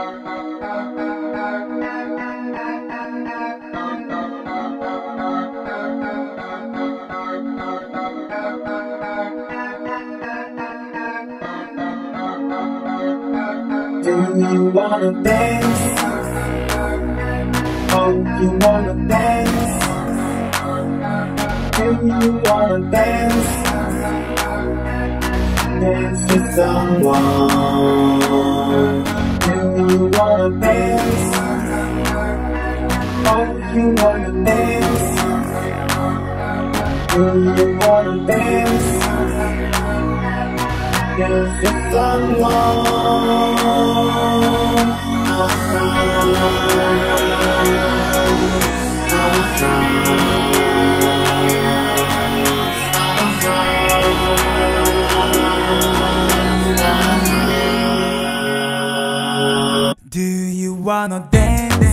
Do you wanna dance? Oh, you wanna dance? Do you wanna dance? Dance with someone. You wanna dance? Oh, you wanna dance? Do you wanna dance? Dance with someone. Wanna dance?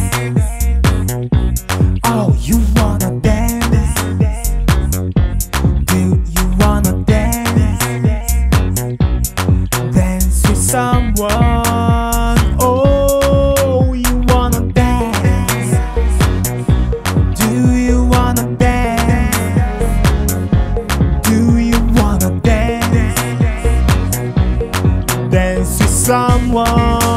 Oh, you wanna dance? Do you wanna dance? Dance with someone. Oh, you wanna dance? Do you wanna dance? Do you wanna dance? Dance with someone.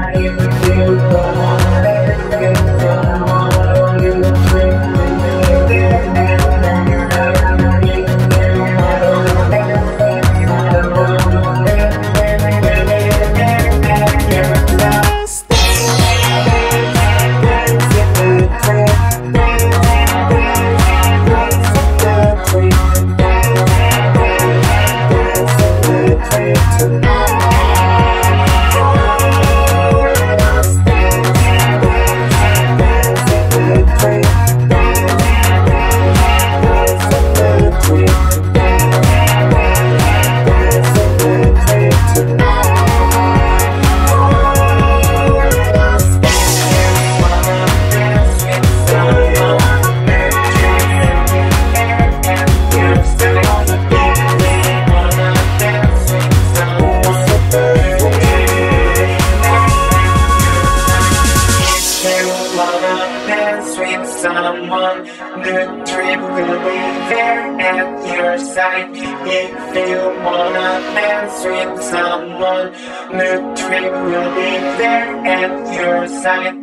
The dream will be there at your side. If you wanna dance with someone The dream will be there at your side